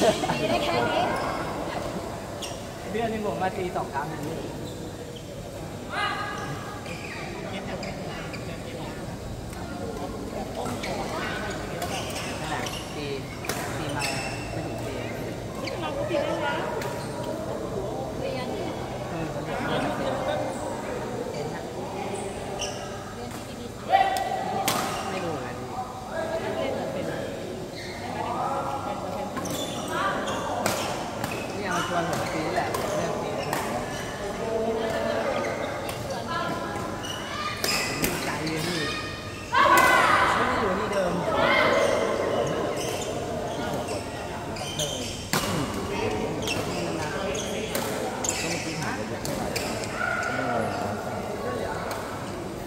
มีได้แค่นี้เดือนหนึ่ผมมาตีสองครั้งอย่างนี้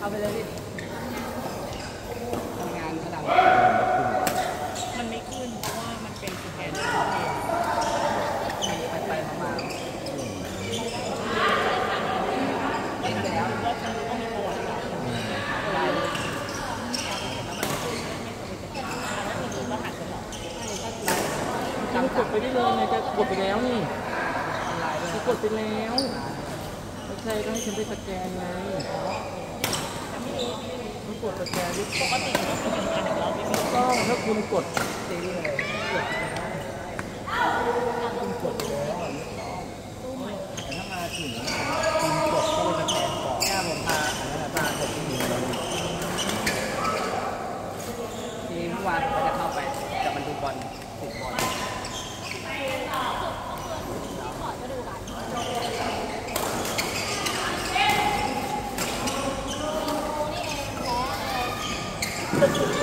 เอาไปเลยดิทำงานระดับมันไม่ขึ้นเพราะว่ามันเป็นสแกนที่เองไปไปมาๆเล่นแล้วก็ทำก็มีโหมดกดไปได้เลยไงจะกดไปแล้วนี่กดไปแล้วไม่ใช่ต้องให้ฉันไปสแกนไง มันกดสแกนปกติก็คือเป็นงานของเราไม่มีต้องถ้าคุณกดตีเลยกดคุณกดแล้วถ้ามาถึง 个主题。